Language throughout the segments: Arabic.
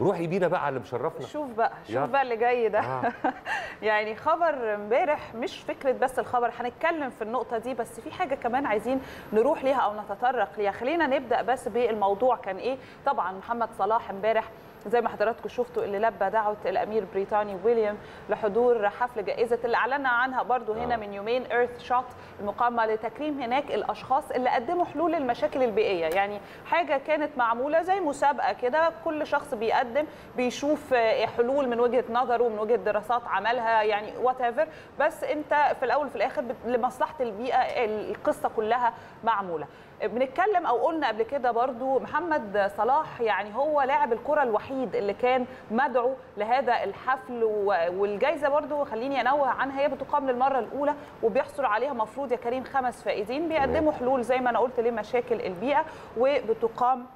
روحي بينا بقى على اللي مشرفنا شوف بقى شوف. بقى اللي جاي ده آه. يعني خبر امبارح مش فكرة بس الخبر هنتكلم في النقطة دي بس في حاجة كمان عايزين نروح ليها أو نتطرق ليها خلينا نبدأ بس بالموضوع كان إيه طبعا محمد صلاح امبارح زي ما حضراتكم شفتوا اللي لبى دعوة الأمير البريطاني ويليام لحضور حفل جائزة اللي اعلنا عنها برضو هنا آه. من يومين ايرث شوت المقامة لتكريم هناك الأشخاص اللي قدموا حلول للمشاكل البيئية. يعني حاجة كانت معمولة زي مسابقة كده كل شخص بيقدم بيشوف حلول من وجهة نظره ومن وجهة دراسات عملها يعني وات بس انت في الأول وفي الآخر لمصلحة البيئة القصة كلها معمولة. بنتكلم أو قلنا قبل كده برضو محمد صلاح يعني هو لاعب الكرة الوحيد اللي كان مدعو لهذا الحفل والجائزه برضو. خليني انوه عنها هي بتقام للمرة الأولى وبيحصل عليها مفروض يا كريم خمس فائزين. بيقدموا حلول زي ما أنا قلت لمشاكل البيئة وبتقام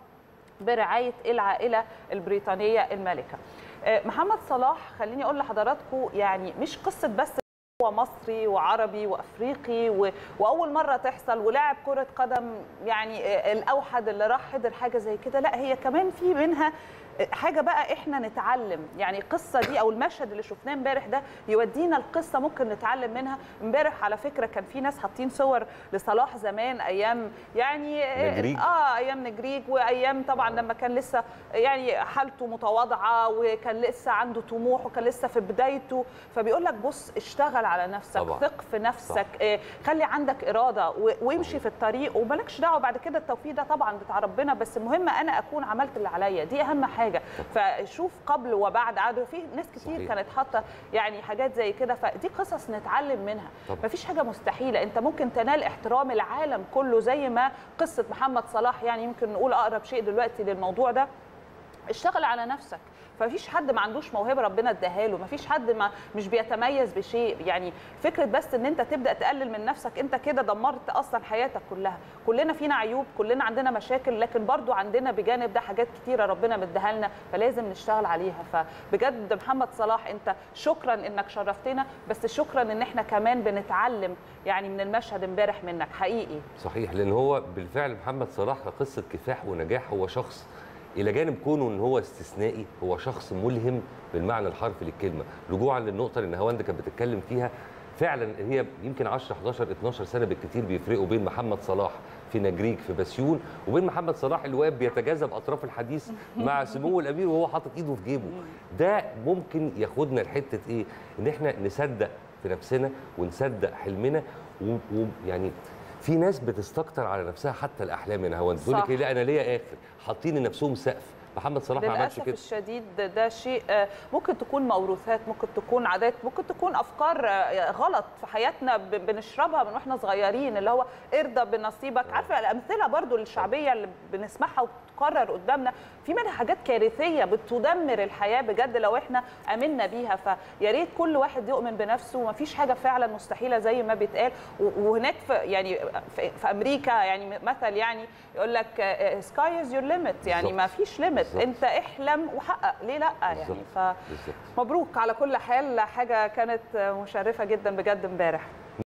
برعاية العائلة البريطانية المالكة. آه، محمد صلاح خليني أقول لحضراتكم يعني مش قصة بس هو مصري وعربي وأفريقي و... وأول مرة تحصل ولاعب كرة قدم يعني آه، الأوحد اللي راح حضر حاجة زي كده. لا هي كمان في منها حاجة بقى إحنا نتعلم يعني القصة دي أو المشهد اللي شفناه امبارح ده يودينا القصة ممكن نتعلم منها. امبارح على فكرة كان في ناس حاطين صور لصلاح زمان أيام يعني آه، نجريج. آه أيام نجريج وأيام طبعا لما كان لسه يعني حالته متواضعة وكان لسه عنده طموح وكان لسه في بدايته. فبيقول لك بص اشتغل على نفسك طبعاً. ثق في نفسك آه، خلي عندك إرادة وامشي في الطريق. ومالكش دعوة بعد كده التوفيق ده طبعا بتاع ربنا. بس المهم أنا أكون عملت اللي عليا. دي أهم حاجة. فشوف قبل وبعد قعدوا في ناس كتير صحيح. كانت حاطة يعني حاجات زي كده فدي قصص نتعلم منها طبعاً. مفيش حاجة مستحيلة انت ممكن تنال احترام العالم كله زي ما قصة محمد صلاح يعني يمكن نقول أقرب شيء دلوقتي للموضوع ده اشتغل على نفسك. فمفيش حد ما عندوش موهبة ربنا اداها له مفيش حد ما مش بيتميز بشيء. يعني فكرة بس إن أنت تبدأ تقلل من نفسك أنت كده دمرت أصلا حياتك كلها. كلنا فينا عيوب كلنا عندنا مشاكل لكن برضو عندنا بجانب ده حاجات كتيرة ربنا مديها لنا فلازم نشتغل عليها. فبجد محمد صلاح أنت شكرا إنك شرفتنا بس شكرا إن إحنا كمان بنتعلم يعني من المشهد امبارح منك. حقيقي. صحيح لأن هو بالفعل محمد صلاح قصة كفاح ونجاح هو شخص إلى جانب كونه إن هو استثنائي هو شخص ملهم بالمعنى الحرفي للكلمة. رجوعا للنقطة اللي نهاوند كانت بتتكلم فيها فعلا هي يمكن 10 11 12 سنة بالكثير بيفرقوا بين محمد صلاح في نجريج في بسيون وبين محمد صلاح اللي واقف بيتجاذب أطراف الحديث مع سمو الأمير وهو حاطط إيده في جيبه. ده ممكن ياخدنا لحتة إيه؟ إن إحنا نصدق في نفسنا ونصدق حلمنا ويعني في ناس بتستكتر على نفسها حتى الأحلام يا نهاوند تقول لك. إيه؟ لا أنا ليا آخر. حاطين لنفسهم سقف. محمد صلاح ما عملش للاسف كده. الشديد ده- شيء آه، ممكن تكون موروثات ممكن تكون عادات ممكن تكون أفكار آه، غلط في حياتنا بنشربها من وإحنا صغيرين اللي هو ارضى بنصيبك. عارفة الأمثلة برضو الشعبية اللي بنسمعها وتتكرر قدامنا في منها حاجات كارثية بتدمر الحياة بجد لو إحنا آمنا بيها. فيا ريت كل واحد يؤمن بنفسه ومفيش حاجة فعلا مستحيلة زي ما بيتقال. وهناك في يعني في, أمريكا يعني مثل يعني يقول لك sky is your limit يعني. ما فيش limit بالظبط. أنت احلم وحقق ليه لأ يعني. فمبروك على كل حال حاجة كانت مشرفة جدا بجد امبارح